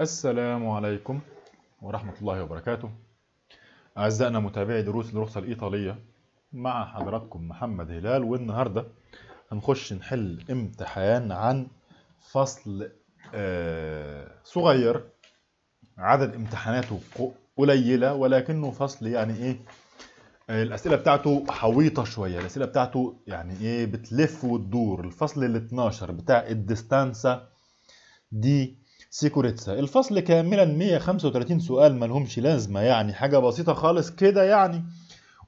السلام عليكم ورحمة الله وبركاته. أعزائنا متابعي دروس الرخصة الإيطالية مع حضراتكم محمد هلال. والنهاردة هنخش نحل امتحان عن فصل آه، صغير. عدد امتحاناته قليلة ولكنه فصل يعني إيه آه، الأسئلة بتاعته حويطة شوية. الأسئلة بتاعته يعني إيه بتلف وتدور. الفصل ال 12 بتاع الديستانسا di sicurezza. الفصل كاملا 135 سؤال ملهمش لازمة يعني حاجة بسيطة خالص كده يعني.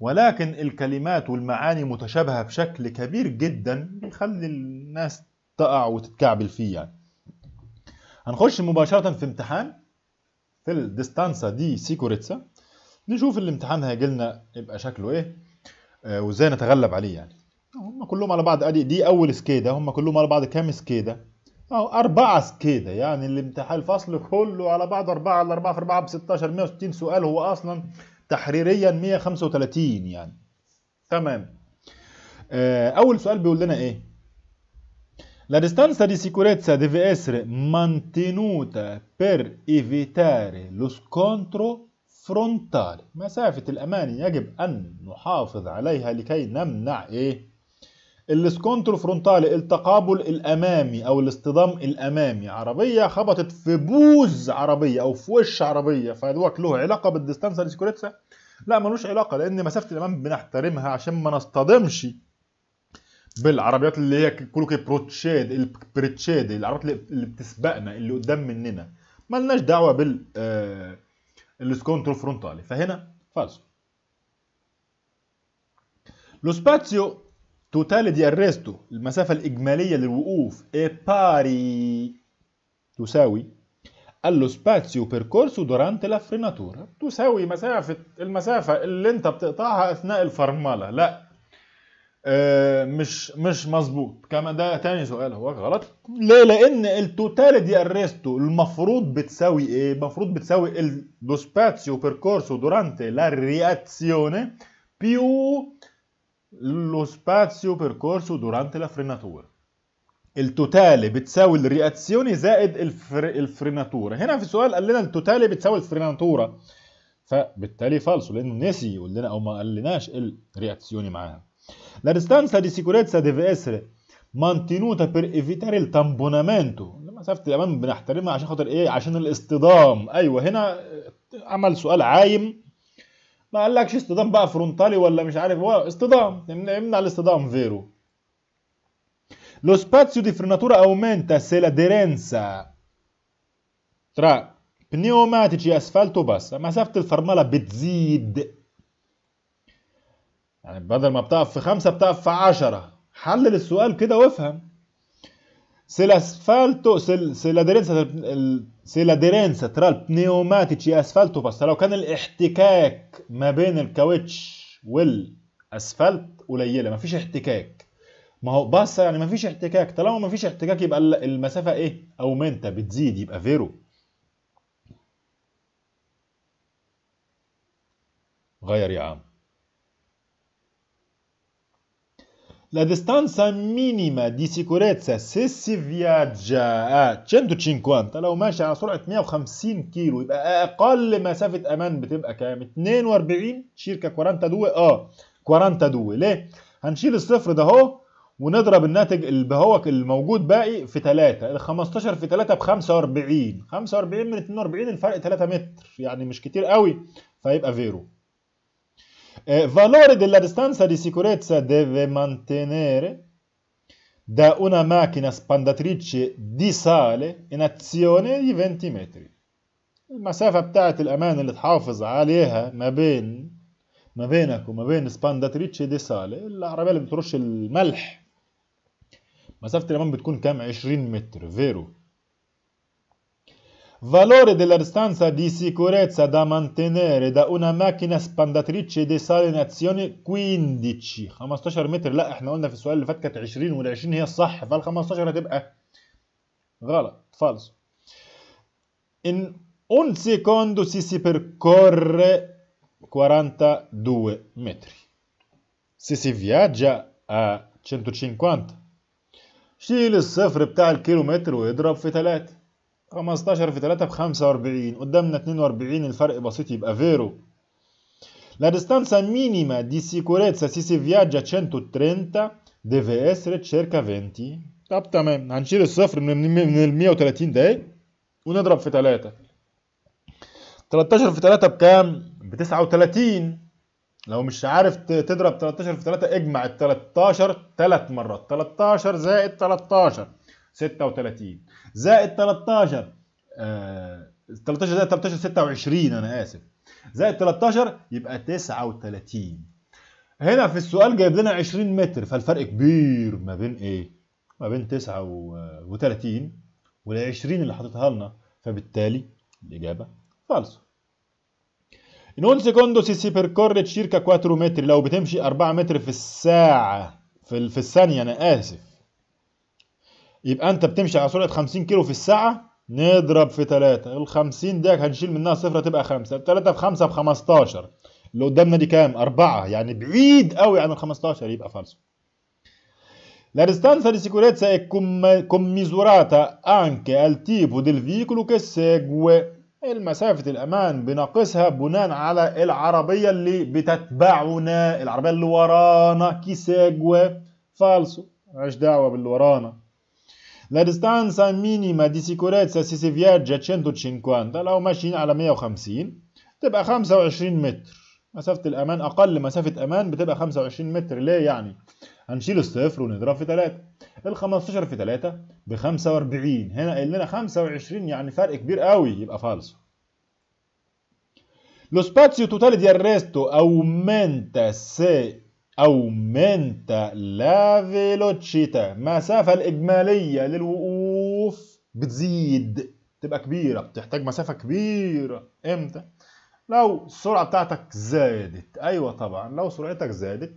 ولكن الكلمات والمعاني متشابهة بشكل كبير جدا بيخلي الناس تقع وتتكعبل فيه يعني. هنخش مباشرة في امتحان في ال distanza di sicurezza. نشوف الامتحان هيجي لنا يبقى شكله إيه آه، وإزاي نتغلب عليه يعني. هم كلهم على بعض. ادي دي أول scheda هم كلهم على بعض كام scheda؟ أو أربعة سكيدة يعني الامتحان الفصل كله على بعض أربعة على أربعة في أربعة ب 16 160 سؤال هو أصلا تحريريا 135 يعني تمام آه، أول سؤال بيقول لنا إيه؟ La distanza di sicurezza deve essere mantenuta per evitare lo scontro frontale مسافة الأمان يجب أن نحافظ عليها لكي نمنع إيه؟ ال scontro frontale التقابل الامامي أو الاصطدام الامامي. عربية خبطت في بوز عربية أو في وش عربية فده له علاقة بال distanza di sicurezza لا ملوش علاقة لأن مسافة الأمان بنحترمها عشان ما نصطدمش بالعربيات اللي هي quello che precede ال precede العربيات اللي- بتسبقنا اللي قدام مننا. ملناش دعوة بال آه، ال scontro frontale. فهنا Falso Lo spazio totale di arresto المسافة الإجمالية للوقوف è pari. تساوي allo spazio percorso durante la frenatura. تساوي مسافة المسافة اللي أنت بتقطعها أثناء الفرملة لا مش مش مظبوط كما ده تاني سؤال هو غلط ليه لأن ال totale di arresto المفروض بتساوي إيه المفروض بتساوي ال- lo spazio percorso durante la reazione più lo spazio percorso durante la frenatura. ال totale بتساوي ال reazione زائد ال fre... ال frenatura هنا في السؤال قال لنا ال totale بتساوي ال frenatura فبالتالي فالسو لأنه نسي يقول لنا أو ما قالناش ال reazione معاها La distanza di sicurezza deve essere mantenuta per evitare il tamponamento. مسافة الأمان بنحترمها عشان خاطر إيه؟ عشان الاصطدام أيوه هنا عمل سؤال عايم ما قالكش اصطدام بقى فرونتالي ولا مش عارف هو اصطدام. يمنع الاصطدام فيرو. Lo spazio di frenatura aumenta se l'aderenza tra pneumatici e asfalto bassa. مسافة الفرملة بتزيد يعني بدل ما بتقف في خمسة بتقف في عشرة. حلل السؤال كده وافهم. Se l'asfalto se, se tra il pneumatici e asfalto bassa لو كان الاحتكاك ما بين الكاوتش والاسفلت قليله مفيش احتكاك ما هو بس يعني مفيش احتكاك طالما مفيش احتكاك يبقى ال- المسافه إيه aumenta بتزيد يبقى vero غير يا عم La distanza minima di sicurezza se si viaggia a 150 لو ماشي على سرعة 150 كيلو يبقى أقل مسافة أمان بتبقى كام؟ 42 circa 42 آه 42 ليه؟ هنشيل الصفر ده أهو ونضرب الناتج البهوك الموجود باقي في 3 ال 15 في 3 ب 45 45 من 42 الفرق 3 متر يعني مش كتير قوي فيبقى فيرو Eh, valore della distanza di sicurezza deve mantenere da una macchina spandatrice di sale in azione di 20 metri. المسافة بتاعت الأمان اللي تحافظ عليها ما بين ما بينك وما بين spandatrice di sale العربية اللي بترش الملح مسافة الأمان بتكون كام 20 متر vero Valore della distanza di sicurezza da mantenere da una macchina spandatrice di sale in azione 15 15 متر لا احنا قلنا في السؤال اللي فات كانت 20 وال 20 هي الصح فال 15 هتبقى غلط فالص in un secondo si si percorre 42 metri se si viaggia a 150 شيل الصفر بتاع الكيلومتر واضرب في 3 15 في 3 ب 45 قدامنا 42 الفرق بسيط يبقى فيرو. La distanza minima di sicurezza se si viaggia 130 deve essere circa 20 طب تمام هنشيل الصفر من من ال 130 ده ونضرب في 3 13 في 3 بكام؟ ب 39 لو مش عارف تضرب 13 في 3 اجمع ال 13 ثلاث مرات 13 زائد 13 36 زائد 13 آه 13 زائد 13 26 أنا آسف. زائد 13 يبقى 39 هنا في السؤال جايب لنا 20 متر فالفرق كبير ما بين إيه؟ ما بين 39 وال 20 اللي حاططها لنا فبالتالي الإجابة فالصو In un secondo si si percorre circa 4 متر لو بتمشي 4 متر في الساعة في, في الثانية أنا آسف. يبقى أنت بتمشي على سرعة 50 كيلو في الساعة نضرب في 3 ال 50 ديك هنشيل منها صفر تبقى 5 3 في 5 ب 15 اللي قدامنا دي كام؟ 4 يعني بعيد قوي عن ال 15 يبقى فالصو La distanza di sicurezza è com- commisurata anche al tipo del veicolo che segue. المسافة الأمان بنقيسها بناء على العربية اللي بتتبعنا العربية اللي ورانا. كي سيجوي فالسو مالهاش دعوة باللي ورانا. La distanza minima di sicurezza se si viaggia 150 لو ماشيين على 150 تبقى 25 متر مسافة الأمان أقل مسافة أمان بتبقى 25 متر ليه يعني؟ هنشيل الصفر ونضرب في 3 ال 15 في 3 ب 45 هنا قايل لنا 25 يعني فرق كبير قوي يبقى فالسو Lo spazio totale di arresto aumenta se aumenta la velocità المسافة الإجمالية للوقوف بتزيد. تبقى كبيرة بتحتاج مسافة كبيرة. إمتى؟ لو السرعة بتاعتك زادت. أيوة طبعا لو سرعتك زادت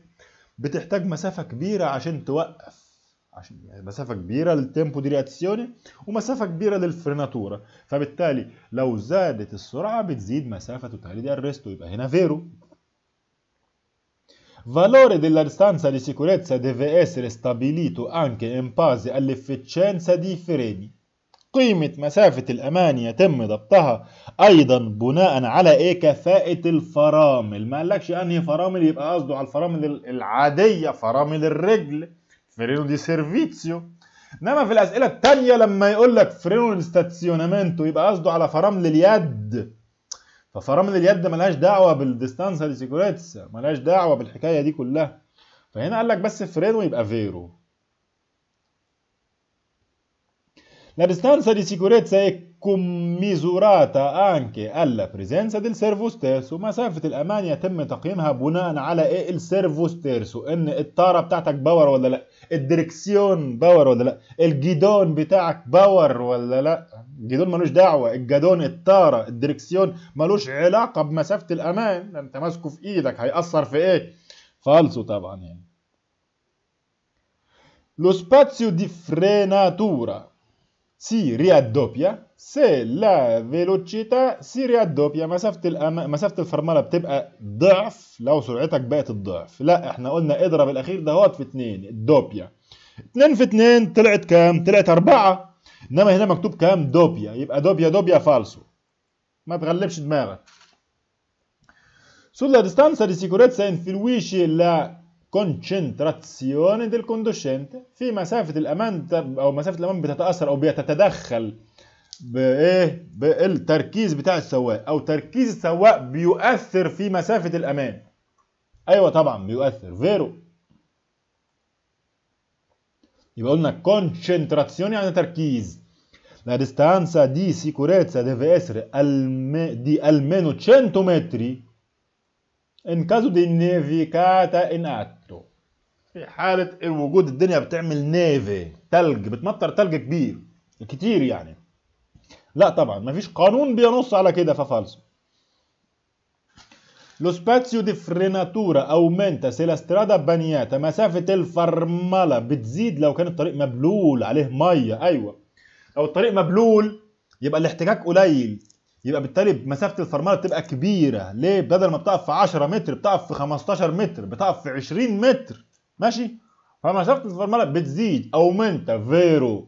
بتحتاج مسافة كبيرة عشان توقف. عشان مسافة كبيرة لل tempo di reazione ومسافة كبيرة لل frenatura فبالتالي لو زادت السرعة بتزيد مسافة totale di arresto يبقى هنا vero. Valore della distanza di sicurezza deve essere stabilito anche in base all'efficienza dei freni. قيمة مسافة الأمان يتم ضبطها أيضا بناء على إيه كفاءة الفرامل. ما قالكش أنهي فرامل؟ يبقى قصده على الفرامل العادية فرامل الرجل freno di servizio إنما في الأسئلة التانية لما يقول لك freno di stazionamento يبقى قصده على فرامل اليد. ففرامل اليد ملهاش دعوة بال distanza di sicurezza ملهاش دعوة بالحكاية دي كلها. فهنا قال لك بس freno يبقى vero. La distanza di sicurezza è commisurata anche alla presenza del servosterzo مسافة الأمان يتم تقييمها بناء على إيه ال servosterzo إن الطارة بتاعتك power ولا لأ الدركسيون power ولا لأ؟ الجيدون بتاعك power ولا لأ؟ الجيدون ملوش دعوة الجدون الطارة الدركسيون ملوش علاقة بمسافة الأمان. ده أنت ماسكه في إيدك هيأثر في إيه؟ فالسو طبعا يعني. Lo spazio di frenatura. Si raddoppia se la velocità si raddoppia مسافة الأم... مسافة الفرملة بتبقى ضعف لو سرعتك بقت الضعف لا إحنا قلنا اضرب الأخير ده هوت في اتنين الدوبيا اتنين في اتنين طلعت كام؟ طلعت أربعة إنما هنا مكتوب كام؟ دوبيا يبقى دوبيا دوبيا فالسو ما تغلبش دماغك Sulla distanza di sicurezza influisce la concentrazione del conducente في مسافة الأمان أو مسافة الأمان بتتأثر أو بتتدخل بإيه؟ بالتركيز بتاع السواق أو تركيز السواق بيؤثر في مسافة الأمان أيوة طبعا بيؤثر فيرو يبقى قلنا concentrazione يعني تركيز La distanza di sicurezza deve essere di almeno 100 metri in caso di nevicata in atto في حالة وجود الدنيا بتعمل نيفي تلج بتمطر تلج كبير كتير يعني. لا طبعا مفيش قانون بينص على كده ففالسو. Lo spazio di frenatura aumenta se la strada bagnata مسافة الفرملة بتزيد لو كان الطريق مبلول عليه مية أيوة. لو الطريق مبلول يبقى الاحتكاك قليل. يبقى بالتالي مسافة الفرملة بتبقى كبيرة. ليه؟ بدل ما بتقف في 10 متر بتقف في 15 متر بتقف في 20 متر. ماشي؟ فمسافة الفرملة بتزيد. أومنتا فيرو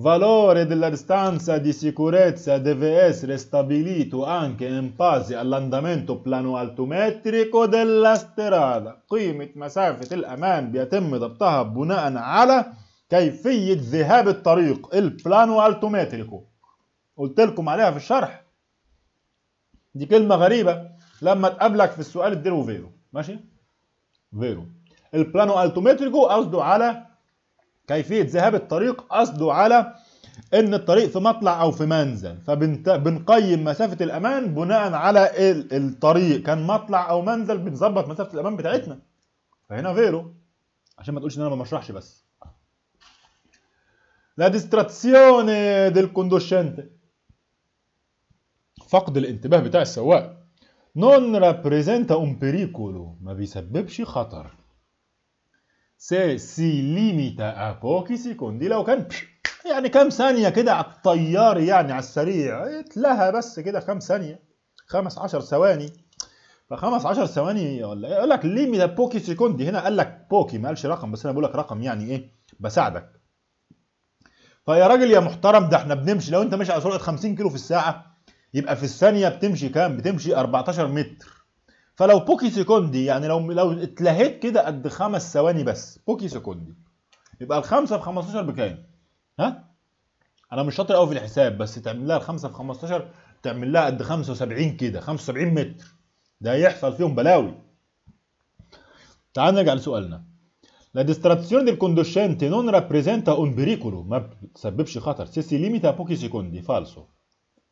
valore della distanza di sicurezza deve essere stabilito anche in base all'andamento plano altimetrico della strada قيمة مسافة الأمان بيتم ضبطها بناء على كيفية ذهاب الطريق ال plano altimetrico قلت لكم عليها في الشرح. دي كلمة غريبة لما تقابلك في السؤال اديله vero. ماشي؟ vero. ال plano altimetrico قصده على كيفية ذهاب الطريق قصده على إن الطريق في مطلع أو في منزل. فبنقيم مسافة الأمان بناء على الطريق. كان مطلع أو منزل بنظبط مسافة الأمان بتاعتنا. فهنا فيرو. عشان ما تقولش إن أنا ما بشرحش بس. La distrazione del conducente. فقد الانتباه بتاع السواق non rappresenta un pericolo ما بيسببش خطر se si limita a pochi secondi لو كان يعني كام ثانية كده على الطيار يعني على السريع اتلهى بس كده كام ثانية خمس عشر ثواني فخمس عشر ثواني ولا إيه يقول لك limitata pochi secondi هنا قال لك pochi ما قالش رقم بس أنا بقول لك رقم يعني إيه بساعدك فيا راجل يا محترم ده إحنا بنمشي. لو انت ماشي على سرعة 50 كيلو في الساعة يبقى في الثانية بتمشي كام؟ بتمشي 14 متر. فلو pochi secondi يعني لو لو اتلهيت كده قد خمس ثواني بس pochi secondi يبقى الخمسة في 15 بكام؟ ها؟ أنا مش شاطر قوي في الحساب بس تعمل لها الخمسة في 15 تعمل لها قد 75 كده 75 متر. ده هيحصل فيهم بلاوي. تعال نرجع لسؤالنا. La distrazione del conducente non rappresenta un pericolo ما بتسببش خطر se si limita a pochi secondi falso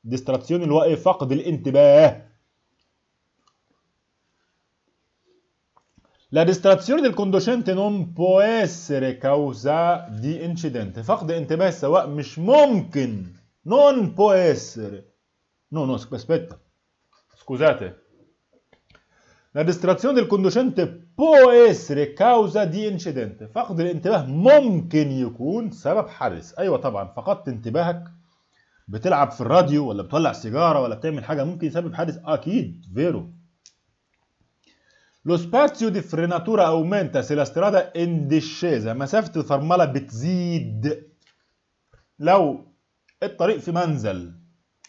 distrazione اللي هو ايه فقد الانتباه La distrazione del conducente non può essere causa di incidente فقد انتباه السواق مش ممكن non può essere no no aspetta scusate La distrazione del conducente può essere causa di incidente. فقد الانتباه ممكن يكون سبب حادث. أيوه طبعا فقدت انتباهك. بتلعب في الراديو ولا بتولع سيجارة ولا بتعمل حاجة ممكن يسبب حادث؟ أكيد فيرو. Lo spazio di frenatura aumenta se la strada è مسافة الفرملة بتزيد. لو الطريق في منزل.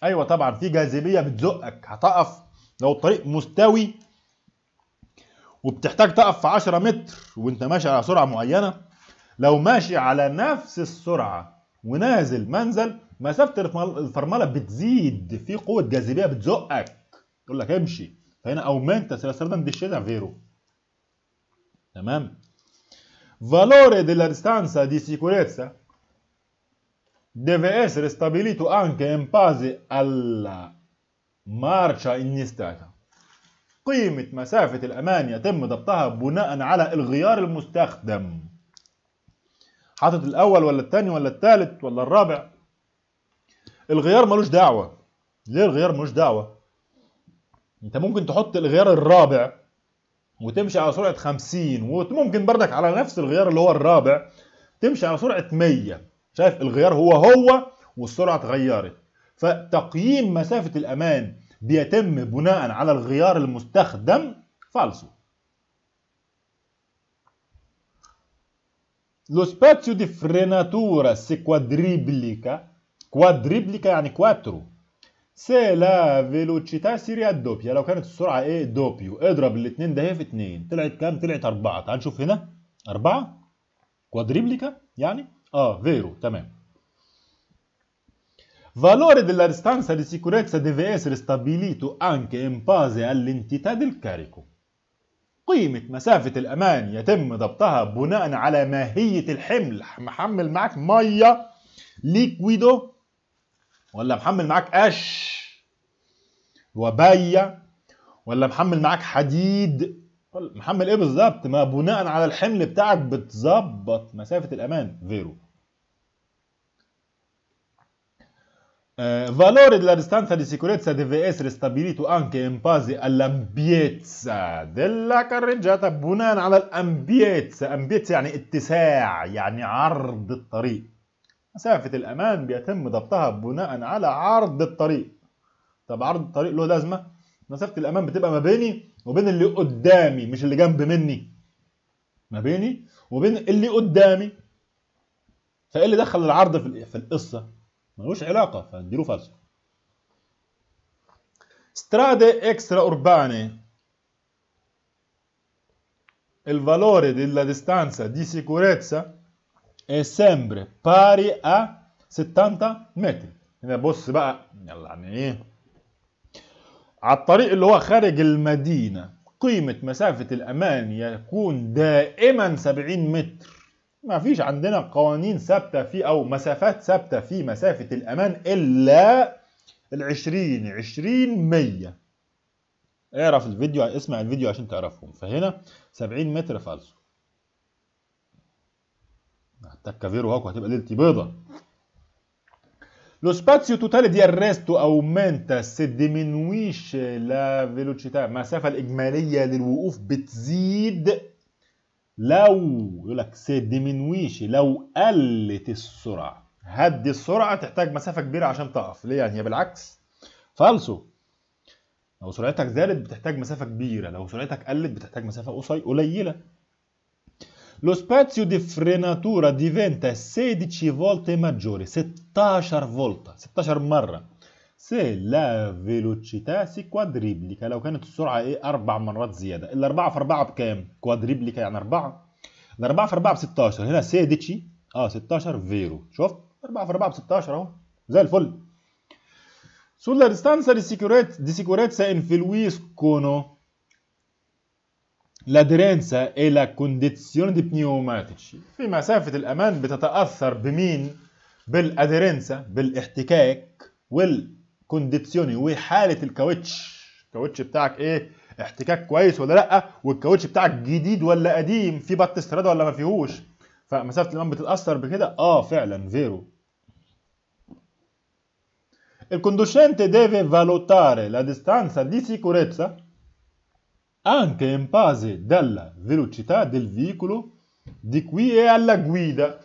أيوه طبعا في جاذبية بتزقك. هتقف لو الطريق مستوي وبتحتاج تقف في 10 متر وانت ماشي على سرعة معينة لو ماشي على نفس السرعة ونازل منزل مسافة الفرملة بتزيد في قوة جاذبية بتزقك. تقول لك امشي. فهنا strada in discesa vero تمام؟ valore della distanza di sicurezza deve essere stabilito anche in base alla marcia قيمة مسافة الأمان يتم ضبطها بناء على الغيار المستخدم. حاطط الأول ولا الثاني ولا الثالث ولا الرابع؟ الغيار ملوش دعوة. ليه الغيار ملوش دعوة؟ أنت ممكن تحط الغيار الرابع وتمشي على سرعة 50 وممكن بردك على نفس الغيار اللي هو الرابع تمشي على سرعة 100 شايف الغيار هو هو والسرعة اتغيرت. فتقييم مسافة الأمان بيتم بناء على الغيار المستخدم فالسو Lo spazio di frenatura si quadriplica quadriplica يعني quattro se la velocità si raddoppia لو كانت السرعة إيه doppio اضرب الاثنين ده في اتنين طلعت كام؟ طلعت أربعة تعال نشوف هنا أربعة quadriplica يعني آه vero تمام Valore della distanza di sicurezza deve essere stabilito anche in base all'entità del carico. قيمة مسافة الأمان يتم ضبطها بناء على ماهية الحمل. محمل معاك مية liquido. ولا محمل معاك قش وبية ولا محمل معاك حديد. محمل إيه بالظبط ما بناء على الحمل بتاعك بتظبط مسافة الأمان. vero. Valore della distanza di sicurezza deve essere stabilito anche in base all'ampiezza della carreggiata. بناء على ال ampiezza ampiezza يعني اتساع يعني عرض الطريق مسافة الأمان بيتم ضبطها بناء على عرض الطريق طب عرض الطريق له لازمة مسافة الأمان بتبقى ما بيني وبين اللي قدامي مش اللي جنب مني ما بيني وبين اللي قدامي فايه اللي دخل العرض في القصة ملوش علاقة فاديله فالسو strade extraurbane. Il valore della distanza di sicurezza è sempre pari a 70 متر هنا بص بقى يلا يعني إيه على الطريق اللي هو خارج المدينة قيمة مسافة الأمان يكون دائما 70 متر ما فيش عندنا قوانين ثابتة في أو مسافات ثابتة في مسافة الأمان إلا العشرين عشرين مية. اعرف الفيديو اسمع الفيديو عشان تعرفهم. فهنا 70 متر فالسو. هتكا vero هاكو هتبقى ليلتي بيضة. Lo spazio totale di arresto aumenta se diminuisce la المسافة الإجمالية للوقوف بتزيد لو يقول لك se diminuisce لو قلت السرعة. هدي السرعة تحتاج مسافة كبيرة عشان تقف. ليه يعني؟ هي بالعكس. فالسو لو سرعتك زادت بتحتاج مسافة كبيرة. لو سرعتك قلت بتحتاج قصي قليلة. Lo spazio di frenatura diventa 16 volte maggiore 16 volte 16 مرة se la velocità si quadriplica لو كانت السرعة إيه؟ أربع مرات زيادة. الأربعة في أربعة بكام؟ quadriplica يعني أربعة. الأربعة في أربعة ب 16 هنا 16 آه 16 vero شفت؟ 4 في 4 ب 16 أهو. زي الفل. Sulla distanza di sicurezza, di sicurezza influiscono l'aderenza e la condizione di pneumatici. في مسافة الأمان بتتأثر بمين؟ بال aderenza بالاحتكاك وال condizione وحالة الكاوتش الكاوتش بتاعك إيه؟ احتكاك كويس ولا لأ؟ والكاوتش بتاعك جديد ولا قديم؟ فيه battistrada ولا ما فيهوش؟ فمسافة الأمان بتتأثر بكده؟ آه فعلا vero Il conducente deve valutare la distanza di sicurezza anche in base della velocità del veicolo di cui è alla guida.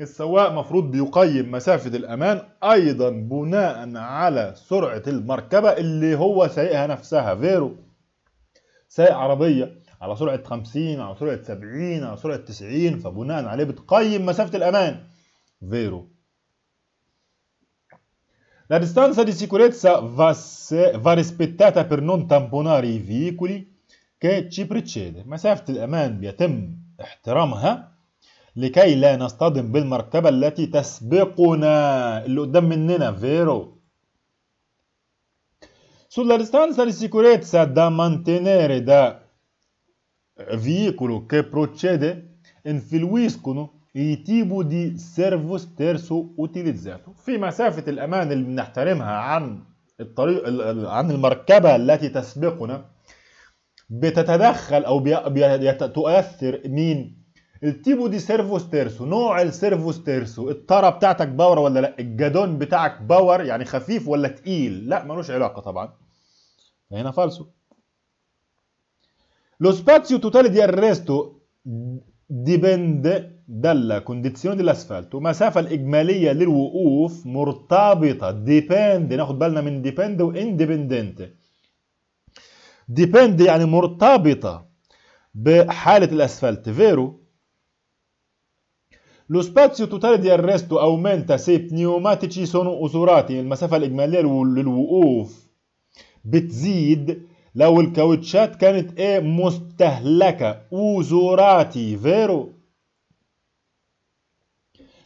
السواق مفروض بيقيم مسافة الأمان أيضا بناء على سرعة المركبة اللي هو سايقها نفسها vero سايق عربية على سرعة 50 على سرعة 70 على سرعة 90 فبناء عليه بتقيم مسافة الأمان vero La distanza di sicurezza va, se, va rispettata per non tamponare i veicoli che ci precede. مسافة الأمان بيتم احترامها لكي لا نصطدم بالمركبة التي تسبقنا اللي قدام مننا vero. Sulla distanza di sicurezza da mantenere dal veicolo che procede influiscono i tipi di servosterzo utilizzato في مسافة الأمان اللي بنحترمها عن الطريق عن المركبة التي تسبقنا بتتدخل أو تؤثر مين؟ ال tipo di servosterzo نوع ال servosterzo الطارة بتاعتك power ولا لا؟ الجدون بتاعك power يعني خفيف ولا تقيل؟ لا ملوش علاقة طبعا. هنا فالسو. Lo spazio totale di arresto dipende dalla condizione dell'asfalto المسافة الإجمالية للوقوف مرتبطة dipende ناخد بالنا من dipende و independente dipende يعني مرتبطة بحالة الأسفلت فيرو Lo spazio totale di arresto aumenta se i pneumatici sono usurati المسافة الإجمالية للوقوف بتزيد لو الكاوتشات كانت إيه مستهلكة usurati vero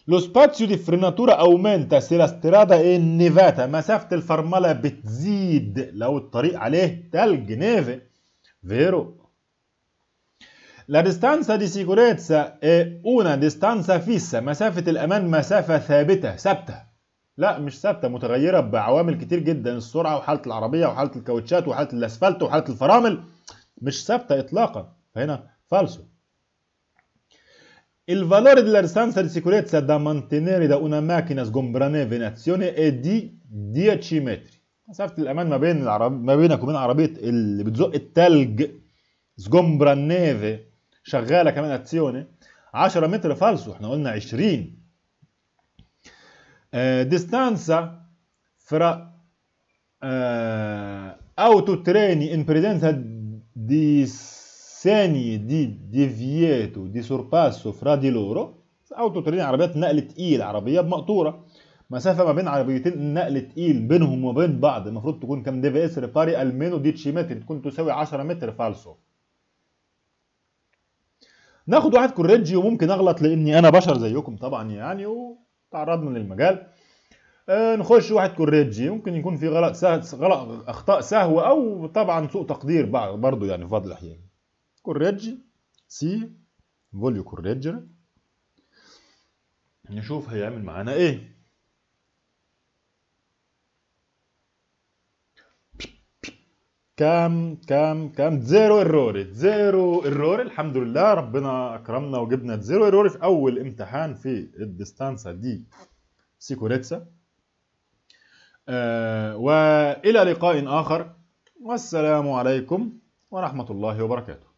Lo spazio di frenatura aumenta se la strada è nevata. مسافة الفرملة بتزيد لو الطريق عليه تلج neve vero La distanza di sicurezza è una distanza fissa مسافة الأمان مسافة ثابتة ثابتة لا مش ثابته متغيره بعوامل كتير جدا السرعه وحاله العربيه وحاله الكاوتشات وحاله الاسفلت وحاله الفرامل مش ثابته اطلاقا فهنا falso Il valore della distanza di sicurezza da mantenere da una macchina sgombraneve in azione è di 10 metri. مسافة الأمان ما بين العرب... ما بينك وبين عربية اللي بتزق التلج sgombraneve شغالة كمان azione 10 متر فالسو إحنا قلنا 20 eh, distanza fra eh, autotreni in presenza di segni di divieto, di sorpasso fra di loro autotreni عربيات نقل تقيل عربية بمقطوره مسافة ما بين عربيتين نقل تقيل بينهم وبين بعض. المفروض تكون كام deve essere pari almeno dieci متر تكون تساوي 10 متر فالسو ناخد واحد correggi وممكن أغلط لأني أنا بشر زيكم طبعا يعني وتعرضنا للمجال. آه نخش واحد correggi ممكن يكون في غلط سه... غلط أخطاء سهوة أو طبعا سوء تقدير برضه يعني في بعض الاحيان correggi sì voglio correggere نشوف هيعمل معانا إيه. كام كام كام zero errori zero errori الحمد لله. ربنا أكرمنا وجبنا zero errori في أول امتحان في ال distanza di. sicurezza. آه وإلى لقاء آخر. والسلام عليكم ورحمة الله وبركاته.